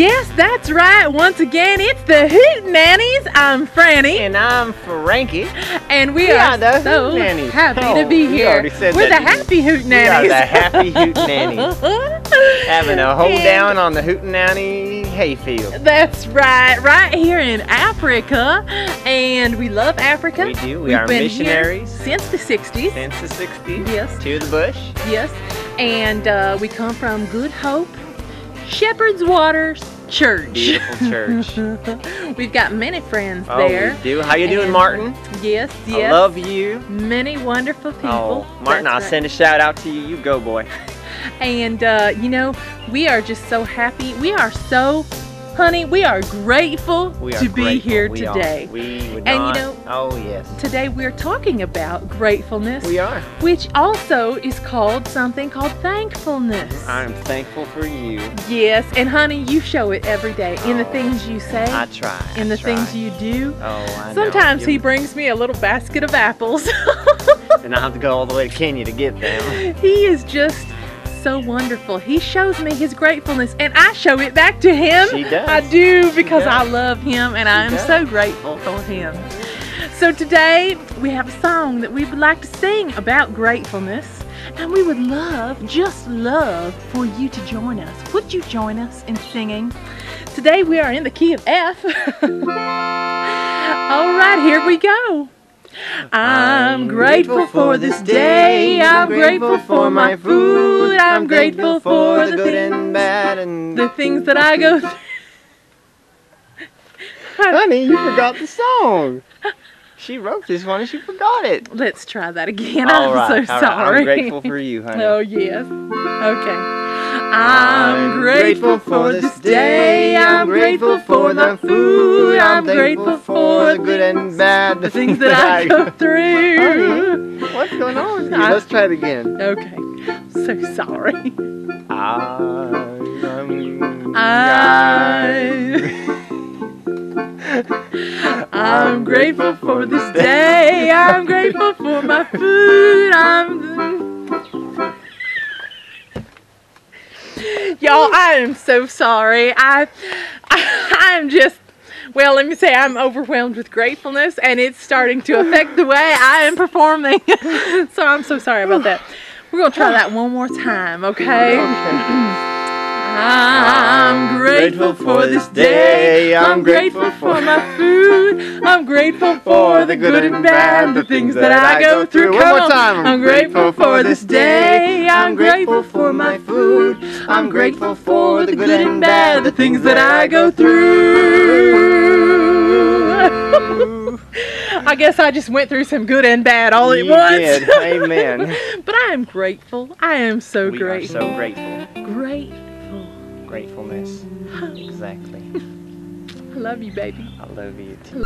Yes, that's right. Once again, it's the Hoot Nannies. I'm Frannie, And I'm Frankie. and we, We are, are the so Hoot Nannies. happy Oh, to be we here. We're that, the Happy Hoot Nannies. We are the Happy Hoot Nannies. Having a hold down on the Hootenanny hayfield. That's right, right here in Africa, and we love Africa. We do. We We've are been missionaries. here since the '60s. Since the 60s. Yes. To the bush. Yes, and uh, we come from Good Hope Shepherd's Waters Church. Beautiful church. We've got many friends Oh, there. we do. How you doing, And, Martin? Yes, yes. I love you. many wonderful people. Oh, Martin, That's I'll right. send a shout out to you. You go, boy. And uh, you know, we are just so happy. We are so, honey, we are grateful We are to be grateful. here We are. today. We would And you know- oh yes. Today we're talking about gratefulness, We are. which also is called something called thankfulness. I'm thankful for you. Yes, and honey, you show it every day in the Oh, things you say, I try. in the try. things you do. Oh, I. Sometimes You- he brings me a little basket of apples. And I have to go all the way to Kenya to get them. he is just so wonderful. He shows me his gratefulness and I show it back to him. She does. I do because I love him and I am does. so grateful for him. So today we have a song that we would like to sing about gratefulness and we would love, just love for you to join us. Would you join us in singing? Today we are in the key of F. All right, here we go. I'm grateful for this day. I'm grateful for my food. I'm grateful for the good and bad and the things that I go through. Honey, you forgot the song. She wrote this one and she forgot it. Let's try that again. All I'm right, so all right. sorry. I'm grateful for you, honey. Oh, yes. Okay. I'm grateful for this day. I'm grateful for the food. I'm grateful for the good and bad, the things that I go through. What's going on? I- Let's try it again. Okay. So sorry. I'm, I. I'm grateful for this day. I'm grateful for my food. I'm. Y'all, I am so sorry. I, I, I'm just. Well, let me say I'm overwhelmed with gratefulness, and it's starting to affect the way I am performing. so I'm so sorry about that. We're gonna try that one more time, okay? I'm grateful for this day. I'm grateful for my food. I'm grateful for the good and bad, the things that I go through. One more time. I'm grateful for this day. I'm grateful for my food. I'm grateful for the good and bad, the things that I go through. I guess I just went through some good and bad all at once. Amen. but I am grateful. I am so we grateful. are so grateful. grateful. Gratefulness. Exactly. I love you, baby. I love you too.